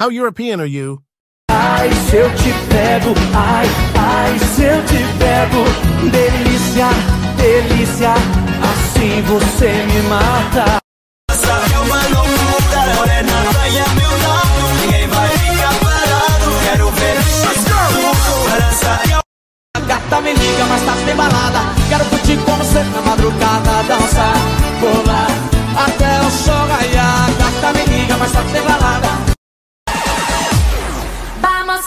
How European are you? Ai, se eu te pego, ai, ai, se eu te pego, delícia, delícia, assim você me mata. Essa é uma loucura, morena, vai a meu lado, ninguém vai ficar parado, quero ver balança. A gata me liga, mas tá sem balada, quero curtir